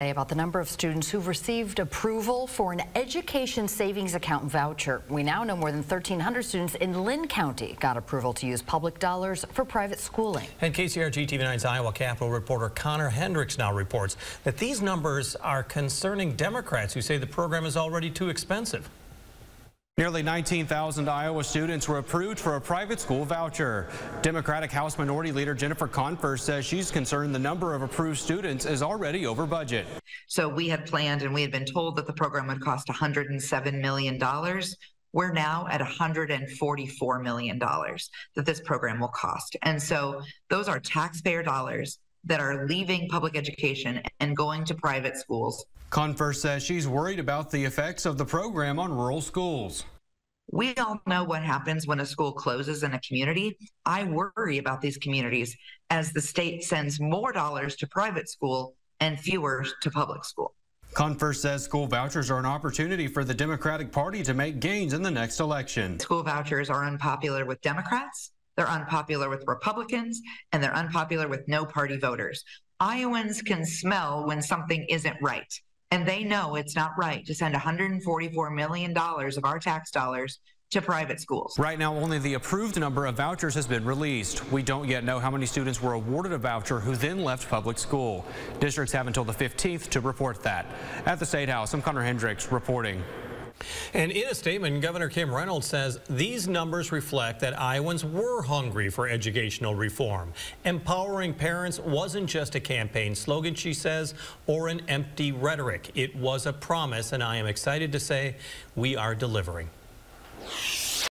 about the number of students who've received approval for an education savings account voucher. We now know more than 1,300 students in Linn County got approval to use public dollars for private schooling. And KCRG TV9's Iowa Capitol reporter Connor Hendricks now reports that these numbers are concerning Democrats who say the program is already too expensive. Nearly 19,000 Iowa students were approved for a private school voucher. Democratic House Minority Leader Jennifer Konfrst says she's concerned the number of approved students is already over budget. So we had planned and we had been told that the program would cost $107 million. We're now at $144 million that this program will cost. And so those are taxpayer dollars that are leaving public education and going to private schools. Konfrst says she's worried about the effects of the program on rural schools. We all know what happens when a school closes in a community. I worry about these communities as the state sends more dollars to private school and fewer to public school. Konfrst says school vouchers are an opportunity for the Democratic Party to make gains in the next election. School vouchers are unpopular with Democrats, they're unpopular with Republicans, and they're unpopular with no party voters. Iowans can smell when something isn't right. And they know it's not right to send $144 million of our tax dollars to private schools. Right now, only the approved number of vouchers has been released. We don't yet know how many students were awarded a voucher who then left public school. Districts have until the 15th to report that. At the State House, I'm Connor Hendricks reporting. And in a statement, Governor Kim Reynolds says these numbers reflect that Iowans were hungry for educational reform. Empowering parents wasn't just a campaign slogan, she says, or an empty rhetoric. It was a promise, and I am excited to say we are delivering.